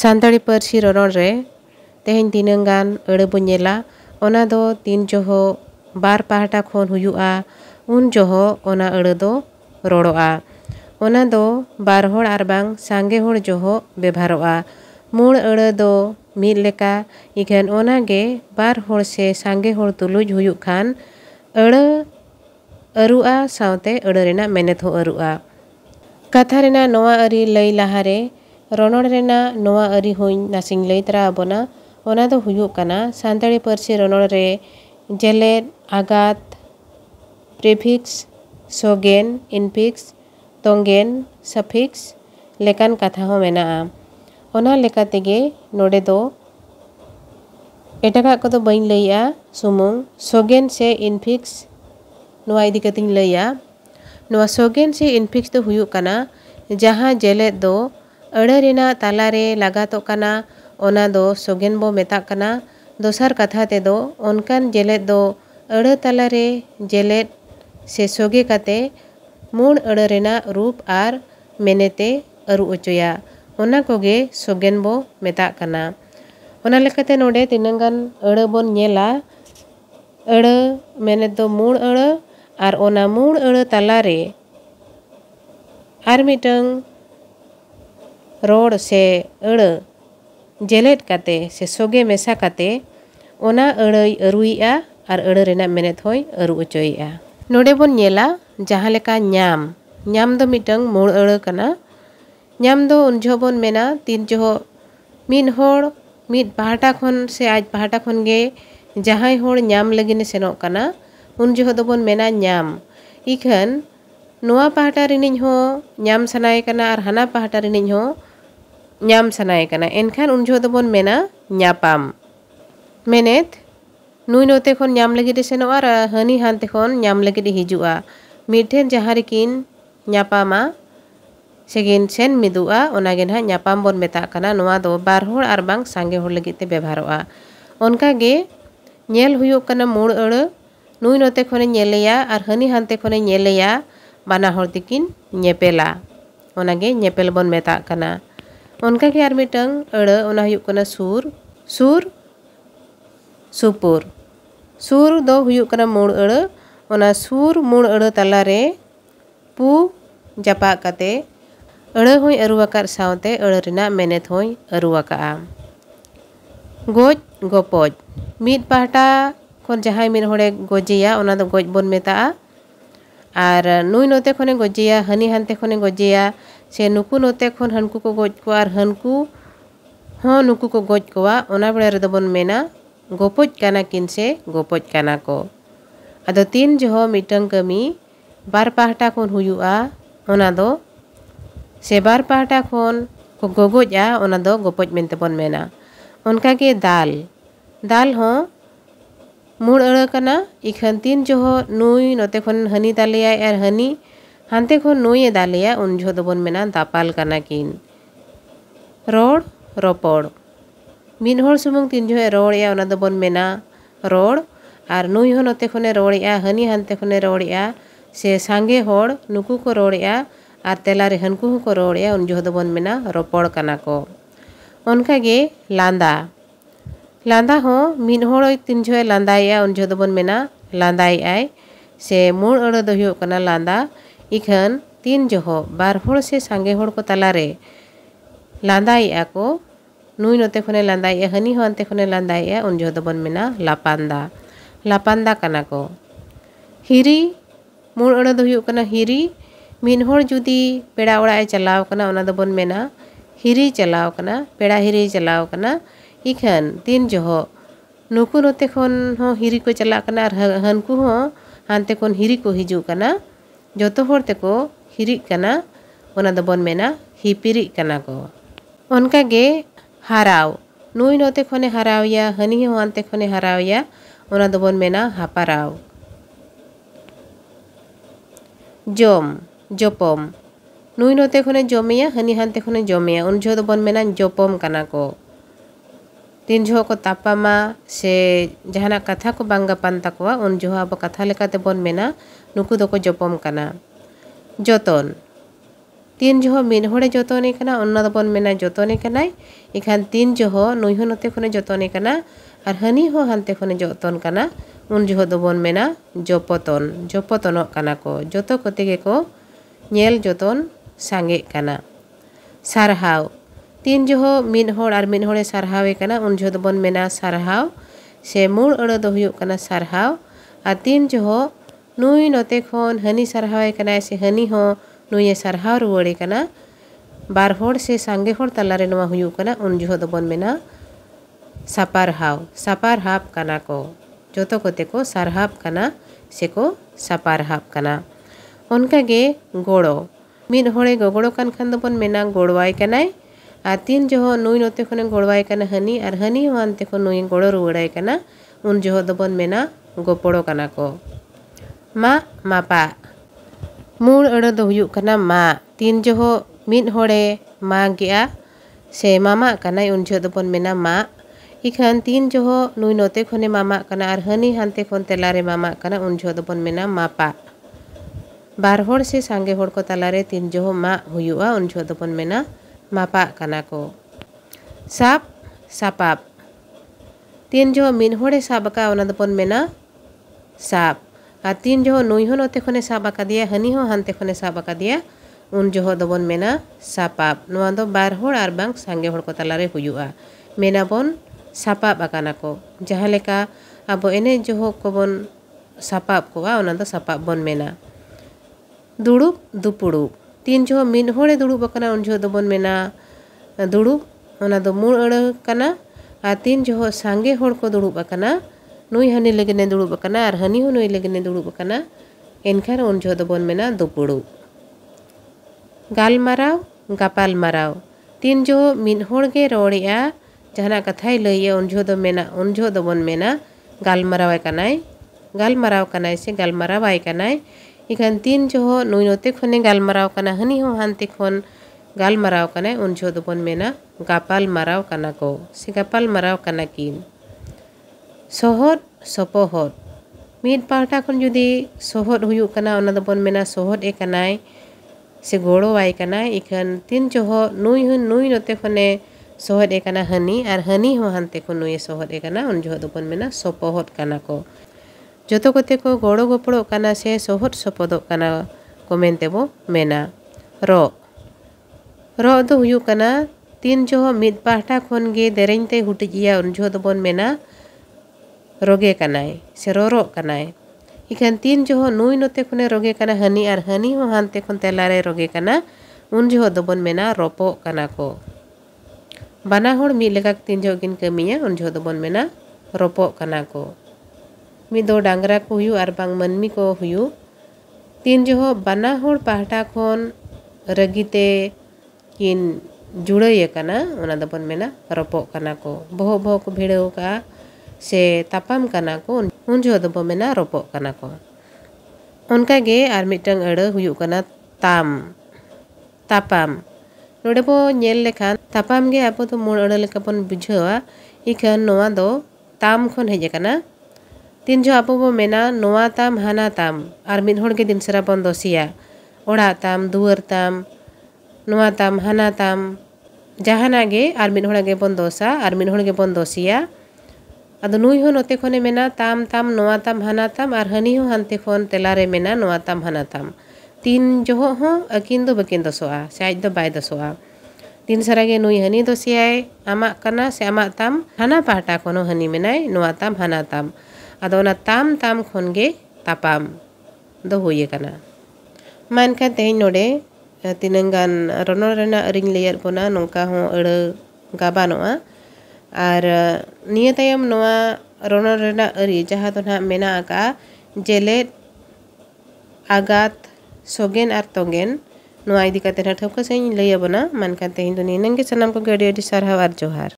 ᱥᱟᱱᱛᱟᱲᱤ ᱯᱟᱹᱨᱥᱤ ᱨᱚᱨᱚᱲ ᱨᱮ ᱛᱮᱦᱮᱧ ᱛᱤᱱᱟᱹᱜ ᱜᱟᱱ ᱟᱹᱲᱟᱹ ᱵᱚᱱ ᱧᱮᱞᱟ ᱚᱱᱟ ᱫᱚ ᱛᱤᱱ ᱡᱚᱦᱚᱜ ᱵᱟᱨ ᱯᱟᱦᱴᱟ ᱠᱷᱚᱱ ᱦᱩᱭᱩᱜᱼᱟ ᱩᱱ ᱡᱚᱦᱚᱜ ᱚᱱᱟ ᱟᱹᱲᱟᱹ ᱫᱚ ᱨᱚᱲᱚᱜᱼᱟ ᱚᱱᱟ ᱫᱚ ᱵᱟᱨ ᱦᱚᱲ ᱟᱨ ᱵᱟᱝ ᱥᱟᱸᱜᱮ ᱦᱚᱲ ᱡᱚᱦᱚᱜ ᱵᱮᱵᱷᱟᱨᱚᱜᱼᱟ ᱢᱩᱲ ᱟᱹᱲᱟᱹ ᱫᱚ ᱢᱤᱫ ᱞᱮᱠᱟ ᱤᱠᱷᱟᱹᱱ ᱚᱱᱟᱜᱮ ᱵᱟᱨ ᱦᱚᱲ ᱥᱮ ᱥᱟᱸᱜᱮ ᱦᱚᱲ ᱛᱩᱞᱩᱡ ᱦᱩᱭᱩᱜ ᱠᱷᱟᱱ ᱟᱹᱲᱟᱹ ᱟᱹᱨᱩᱜᱼᱟ ᱥᱟᱶᱛᱮ ᱟᱹᱲᱟᱹ ᱨᱮᱱᱟᱜ ᱢᱮᱱᱮᱫ ᱦᱚᱸ ᱟᱹᱨᱩᱜᱼᱟ ᱠᱟᱛᱷᱟ ᱨᱮᱱᱟᱜ ᱱᱚᱣᱟ ᱟᱹᱨᱤ ᱞᱟᱹᱭ ᱞᱟᱦᱟᱨᱮ ᱨᱚᱱᱚᱲ ᱨᱮᱱᱟᱜ ᱱᱚᱣᱟ ᱟᱹᱨᱤ ᱦᱚᱸᱧ ᱱᱟᱥᱮᱧ ᱞᱟᱹᱭ ᱛᱚᱨᱟ ᱟᱵᱚᱱᱟ ᱚᱱᱟ ᱫᱚ ᱦᱩᱭᱩᱜ ᱠᱟᱱᱟ ᱥᱟᱱᱛᱟᱲᱤ ᱯᱟᱹᱨᱥᱤ ᱨᱚᱱᱚᱲ ᱨᱮ ᱡᱮᱞᱮᱫ ᱟᱜᱟᱛ ᱯᱨᱮᱯᱷᱤᱠᱥ ᱥᱚᱜᱮᱱ ᱤᱱᱯᱷᱤᱠᱥ ᱛᱚᱝᱜᱮᱱ ᱥᱟᱯᱷᱤᱠᱥ ᱞᱮᱠᱟᱱ ᱠᱟᱛᱷᱟ ᱦᱚᱸ ᱢᱮᱱᱟᱜᱼᱟ ᱚᱱᱟ ᱞᱮᱠᱟ ᱛᱮᱜᱮ ᱱᱚᱰᱮ ᱫᱚ ᱮᱴᱟᱜᱟᱜ ᱠᱚᱫᱚ ᱵᱟᱹᱧ ᱞᱟᱹᱭᱟ ᱥᱩᱢᱩᱝ ᱥᱚᱜᱮᱱ ᱥᱮ ᱤᱱᱯᱷᱤᱠᱥ ᱱᱚᱣᱟ ᱤᱫᱤ ᱠᱟᱛᱮᱧ ᱞᱟᱹᱭᱟ ᱱᱚᱣᱟ ᱥᱚᱜᱮᱱ ᱥᱮ ᱤᱱᱯᱷᱤᱠᱥ ᱫᱚ ᱦᱩᱭᱩᱜ ᱠᱟᱱᱟ ᱡᱟᱦᱟᱸ ᱡᱮᱞᱮᱫ ᱫᱚ ᱟᱹᱲᱟᱹ ᱨᱮᱱᱟᱜ ᱛᱟᱞᱟᱨᱮ ᱞᱟᱜᱟᱛᱚᱜ ᱠᱟᱱᱟ ᱚᱱᱟ ᱫᱚ ᱥᱚᱜᱮᱱ ᱵᱚ ᱢᱮᱛᱟᱜ ᱠᱟᱱᱟ ᱫᱚᱥᱟᱨ ᱠᱟᱛᱷᱟ ᱛᱮᱫᱚ ᱚᱱᱠᱟᱱ ᱡᱮᱞᱮᱫ ᱫᱚ ᱟᱹᱲᱟᱹ ᱛᱟᱞᱟᱨᱮ ᱡᱮᱞᱮᱫ ᱥᱮ ᱥᱚᱜᱮ ᱠᱟᱛᱮ ᱢᱩᱲ ᱟᱹᱲᱟᱹ ᱨᱮᱱᱟᱜ ᱨᱩᱯ ᱟᱨ ᱢᱮᱱᱮᱛᱮ ᱟᱹᱨᱩ ᱚᱪᱚᱭᱟ ᱚᱱᱟ ᱠᱚᱜᱮ ᱥᱚᱜᱮᱱ ᱵᱚ ᱢᱮᱛᱟᱜ ᱠᱟᱱᱟ ᱚᱱᱟ ᱞᱮᱠᱟᱛᱮ ᱱᱚᱰᱮ ᱛᱤᱱᱟᱹᱜ ᱜᱟᱱ ᱟᱹᱲᱟᱹ ᱵᱚᱱ ᱧᱮᱞᱟ ᱟᱹᱲᱟᱹ ᱢᱮᱱᱮᱫ ᱫᱚ ᱢᱩᱲ ᱟᱹᱲᱟᱹ ᱟᱨ ᱚᱱᱟ ᱢᱩᱲ ᱟᱹᱲᱟᱹ ᱛᱟᱞᱟᱨᱮ ᱟᱨ ᱢᱤᱫᱴᱟᱝ जेलेट करते से सोगे मेसा करते अड़ अरुई और अड़ मेनेत हर उचय नोबा जहाँ नाम मिट्ट मूल अड़ना नाम उन जब मेना, तीन जो मिट पहाटा खन से आज पहाटा खन जहाँ हर नाम लगी सेनों उन जो दबन मेना नाम इखन पहाटा रिनी नाम सामना और हाना पहाटा रिनी ᱧᱟᱢ ᱥᱟᱱᱟᱭᱮ ᱠᱟᱱᱟ ᱮᱱᱠᱷᱟᱱ ᱩᱱ ᱡᱚᱦᱚᱜ ᱫᱚᱵᱚᱱ ᱢᱮᱱᱟ ᱧᱟᱯᱟᱢ ᱢᱮᱱᱮᱫ ᱱᱩᱭ ᱱᱚᱛᱮ ᱠᱷᱚᱱ ᱧᱟᱢ ᱞᱟᱹᱜᱤᱫ ᱮ ᱥᱮᱱᱚᱜᱼᱟ ᱟᱨ ᱦᱟᱹᱱᱤ ᱦᱟᱱᱛᱮ ᱠᱷᱚᱱ ᱧᱟᱢ ᱞᱟᱹᱜᱤᱫ ᱮ ᱦᱤᱡᱩᱜᱼᱟ ᱢᱤᱫᱴᱷᱮᱱ ᱡᱟᱦᱟᱸ ᱨᱮᱠᱤᱱ ᱧᱟᱯᱟᱢᱟ ᱥᱮᱠᱤᱱ ᱥᱮᱱ ᱢᱤᱫᱩᱜᱼᱟ ᱚᱱᱟᱜᱮ ᱱᱟᱦᱟᱜ ᱧᱟᱯᱟᱢ ᱵᱚᱱ ᱢᱮᱛᱟᱜ ᱠᱟᱱᱟ ᱱᱚᱣᱟ ᱫᱚ ᱵᱟᱨ ᱦᱚᱲ ᱟᱨ ᱵᱟᱝ ᱥᱟᱸᱜᱮ ᱦᱚᱲ ᱞᱟᱹᱜᱤᱫ ᱛᱮ ᱵᱮᱵᱷᱟᱨᱚᱜᱼᱟ ᱚᱱᱠᱟᱜᱮ ᱧᱮᱞ ᱦᱩᱭᱩᱜ ᱠᱟᱱᱟ ᱢᱩᱲ ᱟᱹᱲᱟᱹ ᱱᱩᱭ ᱱᱚᱛᱮ ᱠᱷᱚᱱᱮ ᱧᱮᱞᱮᱭᱟ ᱟᱨ ᱦᱟᱹᱱᱤ ᱦᱟᱱᱛᱮ ᱠᱷᱚᱱᱮ ᱧᱮᱞᱮᱭᱟ ᱵᱟᱱᱟ ᱦᱚᱲ ᱛᱮᱠᱤᱱ ᱧᱮᱯᱮᱞᱟ ᱚᱱᱟᱜᱮ ᱧᱮᱯᱮᱞ ᱵᱚᱱ ᱢᱮᱛᱟᱜ ᱠᱟᱱᱟ ᱚᱱᱠᱟᱜᱮ ᱟᱨ ᱢᱤᱫᱴᱟᱝ ᱟᱹᱲᱟᱹ ᱚᱱᱟ ᱦᱩᱭᱩᱜ ᱠᱟᱱᱟ ᱥᱩᱨ ᱥᱩᱨ ᱥᱩᱯᱩᱨ ᱥᱩᱨ ᱫᱚ ᱦᱩᱭᱩᱜ ᱠᱟᱱᱟ ᱢᱩᱲ ᱟᱹᱲᱟᱹ ᱚᱱᱟ ᱥᱩᱨ ᱢᱩᱲ ᱟᱹᱲᱟᱹ ᱛᱟᱞᱟᱨᱮ ᱯᱩ ᱡᱟᱯᱟᱜ ᱠᱟᱛᱮ ᱟᱹᱲᱟᱹ ᱦᱚᱸᱭ ᱟᱹᱨᱩ ᱟᱠᱟᱫ ᱥᱟᱶᱛᱮ ᱟᱹᱲᱟᱹ ᱨᱮᱱᱟᱜ ᱢᱮᱱᱮᱫ ᱦᱚᱸᱭ ᱟᱹᱨᱩ ᱟᱠᱟᱜᱼᱟ ᱜᱚᱡ ᱜᱚᱯᱚᱡ ᱢᱤᱫ ᱯᱟᱦᱴᱟ ᱠᱷᱚᱱ ᱡᱟᱦᱟᱸᱭ ᱢᱤᱫ ᱦᱚᱲᱮ ᱜᱚᱡᱮᱭᱟ ᱚᱱᱟ ᱫᱚ ᱜᱚᱡ ᱵᱚᱱ ᱢᱮᱛᱟᱜᱼᱟ ᱟᱨ ᱱᱩᱭ ᱱᱚᱛᱮ ᱠᱷᱚᱱᱮ ᱜᱚᱡᱮᱭᱟ ᱦᱟᱹᱱᱤ ᱦᱟᱱᱛᱮ ᱠᱷᱚᱱᱮ ᱜᱚᱡᱮᱭᱟ ᱥᱮ ᱱᱩᱠᱩ ᱱᱚᱛᱮ ᱠᱷᱚᱱ ᱦᱟᱹᱱᱠᱩ ᱠᱚ ᱜᱚᱡ ᱠᱚᱣᱟ ᱟᱨ ᱦᱟᱹᱱᱠᱩ ᱦᱚᱸ ᱱᱩᱠᱩ ᱠᱚ ᱜᱚᱡ ᱠᱚᱣᱟ ᱚᱱᱟ ᱵᱮᱲᱟ ᱨᱮᱫᱚ ᱵᱚᱱ ᱢᱮᱱᱟ ᱜᱚᱯᱚᱡ ᱠᱟᱱᱟ ᱠᱤᱱ ᱥᱮ ᱜᱚᱯᱚᱡ ᱠᱟᱱᱟ ᱠᱚ ᱟᱫᱚ ᱛᱤᱱ ᱡᱚᱦᱚᱜ ᱢᱤᱫᱴᱟᱝ ᱠᱟᱹᱢᱤ ᱵᱟᱨ ᱯᱟᱦᱴᱟ ᱠᱷᱚᱱ ᱦᱩᱭᱩᱜᱼᱟ ᱚᱱᱟ ᱫᱚ ᱥᱮ ᱵᱟᱨ ᱯᱟᱦᱴᱟ ᱠᱷᱚᱱ ᱠᱚ ᱜᱚᱜᱚᱡᱼᱟ ᱚᱱᱟ ᱫᱚ ᱜᱚᱯᱚᱡ ᱢᱮᱱᱛᱮ ᱵᱚᱱ ᱢᱮᱱᱟ ᱚᱱᱠᱟᱜᱮ ᱫᱟᱞ ᱫᱟᱞ ᱦᱚᱸ ᱢᱩᱲ ᱟᱹᱲᱟᱹ ᱠᱟᱱᱟ ᱤᱠᱷᱟᱹᱱ ᱛᱤᱱ ᱡᱚᱦᱚᱜ ᱱᱩᱭ ᱱᱚᱛᱮ ᱠᱷᱚᱱ ᱦᱟᱹᱱᱤ ᱫᱟᱞᱮᱭᱟᱭ ᱟᱨ ᱦᱟᱹᱱᱤ ᱦᱟᱱᱛᱮ ᱠᱷᱚᱱ ᱱᱩᱭᱮ ᱫᱟᱞᱮᱭᱟ ᱩᱱ ᱡᱚᱦᱚᱜ ᱫᱚᱵᱚᱱ ᱢᱮᱱᱟ ᱫᱟᱯᱟᱞ ᱠᱟᱱᱟ ᱠᱤᱱ ᱨᱚᱲ ᱨᱚᱯᱚᱲ ᱢᱤᱫ ᱦᱚᱲ ᱥᱩᱢᱩᱝ ᱛᱤᱱ ᱡᱚᱦᱚᱜ ᱨᱚᱲᱮᱜᱼᱟ ᱚᱱᱟ ᱫᱚᱵᱚᱱ ᱢᱮᱱᱟ ᱨᱚᱲ ᱟᱨ ᱱᱩᱭ ᱦᱚᱸ ᱱᱚᱛᱮ ᱠᱷᱚᱱᱮ ᱨᱚᱲᱮᱜᱼᱟ ᱦᱟᱹᱱᱤ ᱦᱟᱱᱛᱮ ᱠᱷᱚᱱᱮ ᱨᱚᱲᱮᱜᱼᱟ ᱥᱮ ᱥᱟᱸᱜᱮ ᱦᱚᱲ ᱱᱩᱠᱩ ko ᱨᱚᱲᱮᱜᱼᱟ ᱟᱨ ᱛᱮᱞᱟᱨᱮ ᱦᱟᱹᱱᱠᱩ ᱦᱚᱸᱠᱚ ᱨᱚᱲᱮᱜᱼᱟ ᱩᱱ ᱡᱚᱦᱚᱜ ᱫᱚᱵᱚᱱ ᱢᱮᱱᱟ ᱨᱚᱯᱚᱲ ᱠᱟᱱᱟ ᱠᱚ ᱚᱱᱠᱟᱜᱮ ᱞᱟᱸᱫᱟ ᱞᱟᱸᱫᱟ ᱦᱚᱸ ᱢᱤᱫ ᱦᱚᱲ ᱛᱤᱱ ᱡᱚᱦᱚᱜ ᱞᱟᱸᱫᱟᱭᱮᱜᱼᱟ ᱩᱱ ᱡᱚᱦᱚᱜ ᱫᱚᱵᱚᱱ ᱢᱮᱱᱟ ᱞᱟᱸᱫᱟᱭᱮᱜᱼᱟᱭ ᱥᱮ ᱢᱩᱲ ᱟᱹᱲᱟᱹ ᱫᱚ ᱦᱩᱭᱩᱜ ᱠᱟᱱᱟ ᱞᱟᱸᱫᱟ ᱤᱠᱷᱟᱹᱱ ᱛᱤᱱ ᱡᱚᱦᱚᱜ ᱵᱟᱨ ᱦᱚᱲ ᱥᱮ ᱥᱟᱸᱜᱮ ᱦᱚᱲ ᱠᱚ ᱛᱟᱞᱟᱨᱮ ᱞᱟᱸᱫᱟᱭᱮᱜᱼᱟ ᱠᱚ ᱱᱩᱭ ᱱᱚᱛᱮ ᱠᱷᱚᱱᱮ ᱞᱟᱸᱫᱟᱭᱮᱜᱼᱟ ᱦᱟᱹᱱᱤ ᱦᱚᱸ ᱦᱟᱱᱛᱮ ᱠᱷᱚᱱᱮ ᱞᱟᱸᱫᱟᱭᱮᱜᱼᱟ ᱩᱱ ᱡᱚᱦᱚᱜ ᱫᱚᱵᱚᱱ ᱢᱮᱱᱟ ᱞᱟᱯᱟᱱᱫᱟ ᱞᱟᱯᱟᱱᱫᱟ ᱠᱟᱱᱟ ᱠᱚ ᱦᱤᱨᱤ ᱢᱩᱲ ᱟᱹᱲᱟᱹ ᱫᱚ ᱦᱩᱭᱩᱜ ᱠᱟᱱᱟ ᱦᱤᱨᱤ ᱢᱤᱫ ᱦᱚᱲ ᱡᱩᱫᱤ ᱯᱮᱲᱟ ᱚᱲᱟᱜ ᱮ ᱪᱟᱞᱟᱣ ᱠᱟᱱᱟ ᱚᱱᱟ ᱫᱚᱵᱚᱱ ᱢᱮᱱᱟ ᱦᱤᱨᱤ ᱪᱟᱞᱟᱣ ᱠᱟᱱᱟ ᱯᱮᱲᱟ ᱦᱤᱨᱤ ᱪᱟᱞᱟᱣ ᱠᱟᱱᱟ ᱤᱠᱷᱟᱹᱱ ᱛᱤᱱ ᱡᱚᱦᱚᱜ ᱱᱩᱠᱩ ᱱᱚᱛᱮ ᱠᱷᱚᱱ ᱦᱚᱸ ᱦᱤᱨᱤ ᱠᱚ ᱪᱟᱞᱟᱜ ᱠᱟᱱᱟ ᱟᱨ ᱦᱟᱹᱱᱠᱩ ᱦᱚᱸ ᱦᱟᱱᱛᱮ ᱠᱷᱚᱱ ᱦᱤᱨᱤ ᱠᱚ ᱦᱤᱡᱩᱜ ᱠᱟᱱᱟ ᱡᱚᱛᱚ ᱦᱚᱲ ᱛᱮᱠᱚ ᱦᱤᱨᱤᱜ ᱠᱟᱱᱟ ᱚᱱᱟ ᱫᱚᱵᱚᱱ ᱢᱮᱱᱟ ᱦᱤᱯᱤᱨᱤᱜ ᱠᱟᱱᱟ ᱠᱚ ᱚᱱᱠᱟᱜᱮ ᱦᱟᱨᱟᱣ ᱱᱩᱭ ᱱᱚᱛᱮ ᱠᱷᱚᱱᱮ ᱦᱟᱨᱟᱣᱮᱭᱟ ᱦᱟᱹᱱᱤ ᱦᱚᱸ ᱦᱟᱱᱛᱮ ᱠᱷᱚᱱᱮ ᱦᱟᱨᱟᱣᱮᱭᱟ ᱚᱱᱟ ᱫᱚᱵᱚᱱ ᱢᱮᱱᱟ ᱦᱟᱯᱟᱨᱟᱣ ᱡᱚᱢ ᱡᱚᱯᱚᱢ ᱱᱩᱭ ᱱᱚᱛᱮ ᱠᱷᱚᱱᱮ ᱡᱚᱢᱮᱭᱟ ᱦᱟᱹᱱᱤ ᱦᱟᱱᱛᱮ ᱠᱷᱚᱱᱮ ᱡᱚᱢᱮᱭᱟ ᱩᱱ ᱡᱚᱦᱚᱜ ᱫᱚᱵᱚᱱ ᱢᱮᱱᱟ ᱡᱚᱯᱚᱢ ᱠᱟᱱᱟ ᱠᱚ ᱛᱤᱱ ᱡᱚᱦᱚᱜ ᱠᱚ ᱛᱟᱯᱟᱢᱟ ᱥᱮ ᱡᱟᱦᱟᱱᱟᱜ ᱠᱟᱛᱷᱟ ᱠᱚ ᱵᱟᱝ ᱜᱟᱯᱟᱱ ᱛᱟᱠᱚᱣᱟ ᱩᱱ ᱡᱚᱦᱚᱜ ᱟᱵᱚ ᱠᱟᱛᱷᱟ ᱞᱮᱠᱟ ᱛᱮᱵᱚᱱ ᱢᱮᱱᱟ ᱱᱩᱠᱩ ᱫᱚᱠᱚ ᱡᱚᱯᱚᱢ ᱠᱟᱱᱟ ᱡᱚᱛᱚᱱ ᱛᱤᱱ ᱡᱚᱦᱚᱜ ᱢᱤᱫ ᱦᱚᱲᱮ ᱡᱚᱛᱚᱱᱮ ᱠᱟᱱᱟ ᱚᱱᱟ ᱫᱚᱵᱚᱱ ᱢᱮᱱᱟ ᱡᱚᱛᱚᱱᱮ ᱠᱟᱱᱟᱭ ᱮᱱᱠᱷᱟᱱ ᱛᱤᱱ ᱡᱚᱦᱚᱜ ᱱᱩᱭ ᱦᱚᱸ ᱱᱚᱛᱮ ᱠᱷᱚᱱᱮ ᱡᱚᱛᱚᱱᱮ ᱠᱟᱱᱟ ᱟᱨ ᱦᱟᱹᱱᱤ ᱦᱚᱸ ᱦᱟᱱᱛᱮ ᱠᱷᱚᱱᱮ ᱡᱚᱛᱚᱱ ᱠᱟᱱᱟ ᱩᱱ ᱡᱚᱦᱚᱜ ᱫᱚᱵᱚᱱ ᱢᱮᱱᱟ ᱡᱚᱯᱚᱛᱚᱱ ᱡᱚᱯᱚᱛᱚᱱᱚᱜ ᱠᱟᱱᱟ ᱠᱚ ᱡᱚᱛᱚ ᱠᱚᱛᱮ ᱜᱮᱠᱚ ᱧᱮᱞ ᱡᱚᱛᱚᱱ ᱥᱟᱸᱜᱮᱜ ᱠᱟᱱᱟ ᱥᱟᱨᱦᱟᱣ तीन जो मिन होड़ और मिन होड़े सारहावे कना उन जो दबन मेना सारहाव से मूल अड़ दो हुयुक कना सारहाव। और तीन जो नुई नते खन, हनी सारहावे कना से हनी नुई सारहाव रुवाड़े कना बार होड़ से सांगे तलारे उन जो दबन मेना सापार हाव सापार हाव कना को कोते को सारहाव कना, से को सापार हाव कना। उनका गे गोड़ो, मिन होड़े गोगड़ो कान खान दबन मेना गोड़वाई कनाय आ तीन जो नुई नते खने गोड़वाई कना हनी और हनी हो अंते को नुई गोड़ो रुवाड़ाय कना उन जो दबन मेना गोपड़ो कना को मा मापा मूल अड़ दो हुयुक कना मा तीन जो मिद होड़े मा गया से मामा कना उन जो दबन मेना मा इखान तीन जो नुई नोते खने मामा कना और हनी हानते खन तेलारे मामा कना उन जो दबन मेना मापा बार होड़ से सांगे होड़ को तलारे तीन जो ᱢᱟᱯᱟᱜ ᱠᱟᱱᱟ ᱠᱚ ᱥᱟᱵ ᱥᱟᱯᱟᱵ ᱛᱤᱱ ᱡᱚᱦᱚᱜ ᱢᱤᱫ ᱦᱚᱲᱮ ᱥᱟᱵ ᱟᱠᱟᱫᱼᱟ ᱚᱱᱟ ᱫᱚᱵᱚᱱ ᱢᱮᱱᱟ ᱥᱟᱵ ᱟᱨ ᱛᱤᱱ ᱡᱚᱦᱚᱜ ᱱᱩᱭ ᱦᱚᱸ ᱱᱚᱛᱮ ᱠᱷᱚᱱᱮ ᱥᱟᱵ ᱟᱠᱟᱫᱮᱭᱟ ᱦᱟᱹᱱᱤ ᱦᱚᱸ ᱦᱟᱱᱛᱮ ᱠᱷᱚᱱᱮ ᱥᱟᱵ ᱟᱠᱟᱫᱮᱭᱟ ᱩᱱ ᱡᱚᱦᱚᱜ ᱫᱚᱵᱚᱱ ᱢᱮᱱᱟ ᱥᱟᱯᱟᱵ ᱱᱚᱣᱟ ᱫᱚ ᱵᱟᱨ ᱦᱚᱲ ᱟᱨ ᱵᱟᱝ ᱥᱟᱸᱜᱮ ᱦᱚᱲ ᱠᱚ ᱛᱟᱞᱟᱨᱮ ᱦᱩᱭᱩᱜᱼᱟ ᱢᱮᱱᱟᱵᱚᱱ ᱥᱟᱯᱟᱵ ᱟᱠᱟᱱᱟ ᱠᱚ ᱡᱟᱦᱟᱸ ᱞᱮᱠᱟ ᱟᱵᱚ ᱮᱱᱮᱡ ᱡᱚᱦᱚᱜ ᱠᱚᱵᱚᱱ ᱥᱟᱯᱟᱵ ᱠᱚᱣᱟ ᱚᱱᱟ ᱫᱚ ᱥᱟᱯᱟᱵ ᱵᱚᱱ ᱢᱮᱱᱟ ᱫᱩᱲᱩᱵ ᱫᱩᱯᱲᱩᱵ ᱛᱤᱱ ᱡᱚᱦᱚᱜ ᱢᱤᱫ ᱦᱚᱲᱮ ᱫᱩᱲᱩᱵ ᱟᱠᱟᱱᱟ ᱩᱱ ᱡᱚᱦᱚᱜ ᱫᱚᱵᱚᱱ ᱢᱮᱱᱟ ᱫᱩᱲᱩᱵ ᱚᱱᱟ ᱫᱚ ᱢᱩᱲ ᱟᱹᱲᱟᱹ ᱠᱟᱱᱟ ᱟᱨ ᱛᱤᱱ ᱡᱚᱦᱚᱜ ᱥᱟᱸᱜᱮ ᱦᱚᱲ ᱠᱚ ᱫᱩᱲᱩᱵ ᱟᱠᱟᱱᱟ ᱱᱩᱭ ᱦᱟᱹᱱᱤ ᱞᱟᱹᱜᱤᱫ ᱮ ᱫᱩᱲᱩᱵ ᱟᱠᱟᱱᱟ ᱟᱨ ᱦᱟᱹᱱᱤ ᱦᱚᱸ ᱱᱩᱭ ᱞᱟᱹᱜᱤᱫ ᱮ ᱫᱩᱲᱩᱵ ᱟᱠᱟᱱᱟ ᱮᱱᱠᱷᱟᱱ ᱩᱱ ᱡᱚᱦᱚᱜ ᱫᱚᱵᱚᱱ ᱢᱮᱱᱟ ᱫᱩᱯᱲᱩᱵ ᱜᱟᱞᱢᱟᱨᱟᱣ ᱜᱟᱯᱟᱞᱢᱟᱨᱟᱣ ᱛᱤᱱ ᱡᱚᱦᱚᱜ ᱢᱤᱫ ᱦᱚᱲ ᱜᱮ ᱨᱚᱲᱮᱜᱼᱟ ᱡᱟᱦᱟᱱᱟᱜ ᱠᱟᱛᱷᱟᱭ ᱞᱟᱹᱭᱮᱜᱼᱟ ᱩᱱ ᱡᱚᱦᱚᱜ ᱫᱚ ᱢᱮᱱᱟ ᱩᱱ ᱡᱚᱦᱚᱜ ᱫᱚᱵᱚᱱ ᱢᱮᱱᱟ ᱜᱟᱞᱢᱟᱨᱟᱣ ᱠᱟᱱᱟᱭ ᱜᱟᱞᱢᱟᱨᱟᱣ ᱠᱟᱱᱟᱭ ᱥᱮ ᱜᱟᱞᱢᱟᱨᱟᱣᱟᱭ ᱠᱟᱱᱟᱭ इखान तीन जो नुई नोते खोने गालमाराव कना हनी हो हानते खोन गालमाराव कना उन जो में मेना गापाल माराव कना को। से गापाल माराव कना किन। सोहर, सोपोहर। मीद पाहटा खन जुदी सोहर हुयुक कना मेना सोहर ए से गोड़ो आय कना इखान तीन जो नई हुन नुई नोते खोने सोहर ए कना हनी और हनी हो हानते खोन नुई सोहर ए कना उन जो दोबन मेना सोपोहर कना को। जो को गड़ गपड़ा से सहद सपद को मेना रो तीन जो मिद पाटा खन देते हुटिजा उन जो बन मेना रोगे से ररग कनाय इखान तीन जो नई नते खुने रगे हानि और हानि हानते तलारे रोगे उन जो बन मेना रोपना को बना मिलकर तीन जो गिन कमी उन जो बन मेना रपना को मी दो डांगरा को मनमी को बना खोन, रगीते, किन जुड़े दोबन मेना रोपो कना को बहु बहु को भिड़ो का, से तापाम कना को, उन जो मेना रोपो कना को। उनका गे आर मिटंग अड़ हुयु कना, ताम, तापाम। तापाम गे मोड़ अड़ बन नोआ दो, ताम खन हेजे तीन जो आप मेना नवा ताम, हाना ताम। और मिदे दिन सेरा बन दसिया दुआर तम नवा ताम हाना ताम। जहाँगे और मिदे बन दसा और मिदे बन दसिया अब नुह नते मेना, ताम ताम नवा ताम, हाना ताम और हानि हानते तेलारे मेना नवा हाना ताम। तीन जोह अकिन दो बकिन दसोआ सज दो बै दसोआ तीन सारागे नुई हानि दसिया आमा से आम तम, हाना पाहटा को हानि मेना तम, हाना ताम। ᱛᱟᱢ ᱦᱟᱱᱟ ᱛᱟᱢ ᱟᱫᱚ ᱚᱱᱟ ᱛᱟᱢ ᱛᱟᱢ ᱠᱷᱚᱱ ᱜᱮ ᱛᱟᱯᱟᱢ ᱫᱚ ᱦᱩᱭ ᱟᱠᱟᱱᱟ ᱢᱟ ᱮᱱᱠᱷᱟᱱ ᱛᱮᱦᱮᱧ ᱱᱚᱰᱮ ᱛᱤᱱᱟᱹᱝ ᱜᱟᱱ ᱨᱚᱱᱚᱲ ᱨᱮᱱᱟᱜ ᱟᱹᱨᱤᱧ ᱞᱟᱹᱭᱟᱫ ᱵᱚᱱᱟ ᱱᱚᱝᱠᱟ ᱦᱚᱸ ᱟᱹᱲᱟᱹ ᱜᱟᱵᱟᱱᱚᱜᱼᱟ ᱟᱨ ᱱᱤᱭᱟᱹ ᱛᱟᱭᱚᱢ ᱱᱚᱣᱟ ᱨᱚᱱᱚᱲ ᱨᱮᱱᱟᱜ ᱟᱹᱨᱤ ᱡᱟᱦᱟᱸ ᱫᱚ ᱱᱟᱦᱟᱜ ᱢᱮᱱᱟᱜ ᱟᱠᱟᱜᱼᱟ ᱡᱮᱞᱮᱫ ᱟᱜᱟᱛ ᱥᱚᱜᱮᱱ ᱟᱨ ᱛᱚᱜᱮᱱ ᱱᱚᱣᱟ ᱤᱫᱤ ᱠᱟᱛᱮ ᱱᱟᱦᱟᱜ ᱴᱷᱟᱹᱣᱠᱟᱹ ᱥᱟᱺᱦᱤᱡ ᱤᱧ ᱞᱟᱹᱭ ᱟᱵᱚᱱᱟ ᱢᱮᱱᱠᱷᱟᱱ ᱛᱮᱦᱮᱧ ᱫᱚ ᱱᱤᱱᱟᱹᱝ ᱜᱮ ᱥᱟᱱᱟᱢ ᱠᱚᱜᱮ ᱟᱹᱰᱤ ᱟᱹᱰᱤ ᱥᱟᱨᱦᱟᱣ ᱟᱨ ᱡᱚᱦᱟᱨ